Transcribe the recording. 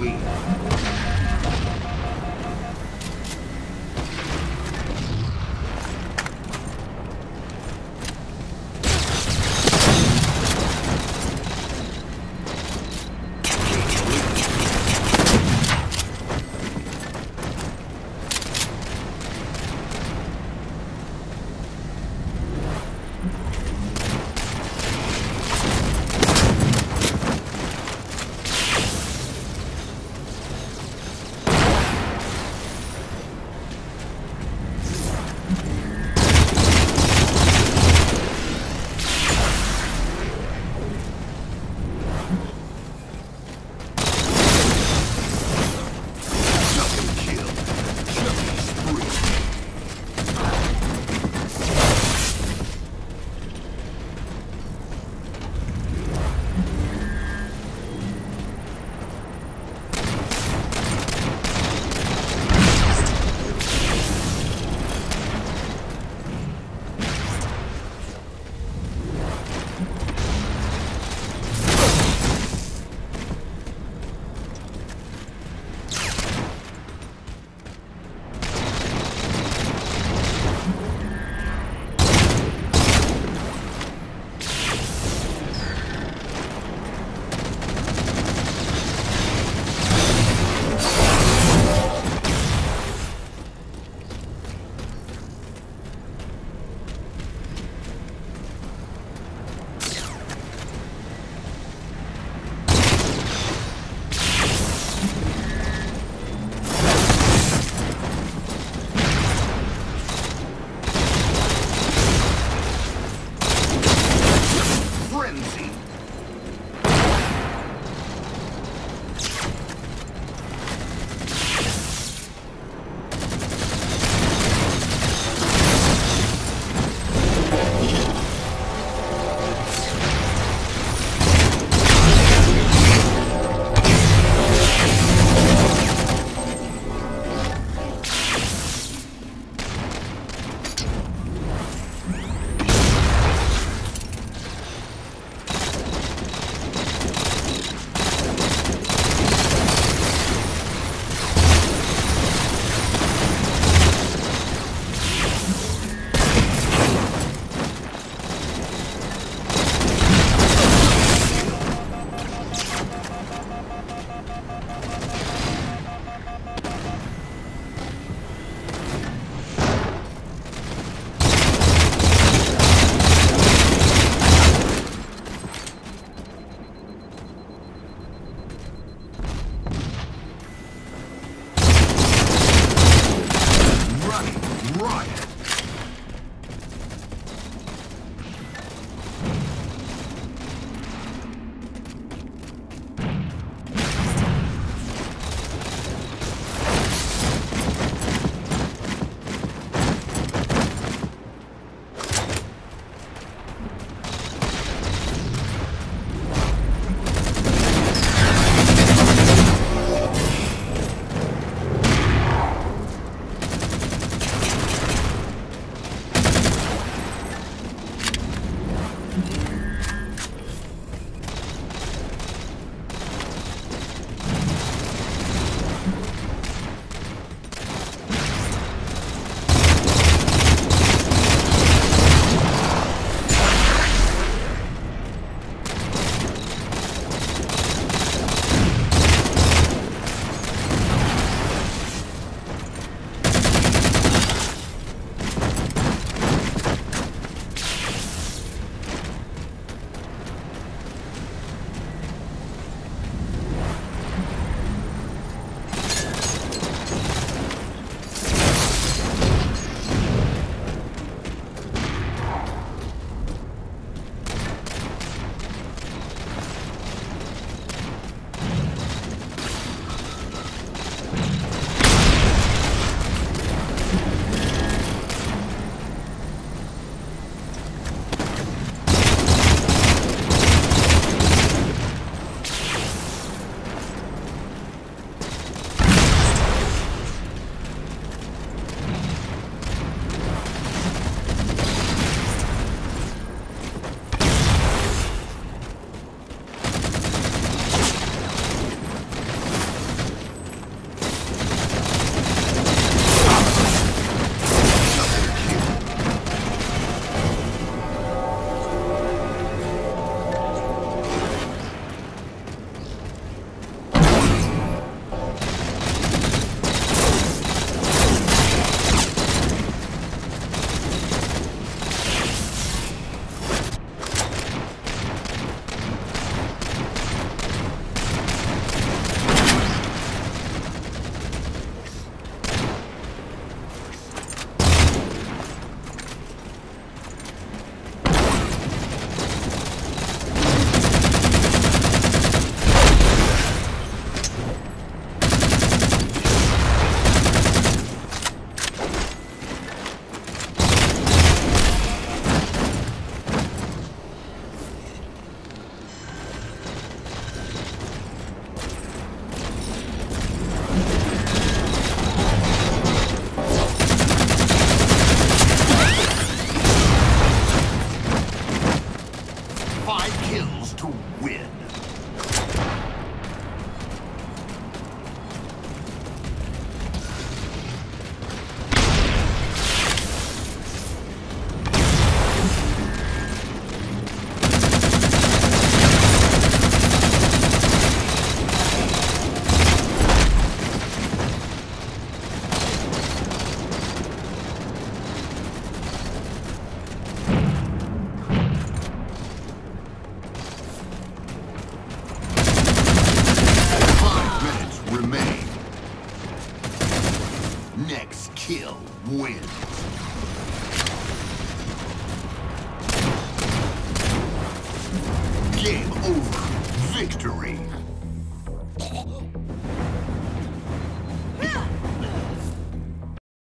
Lost win. Game over. Victory.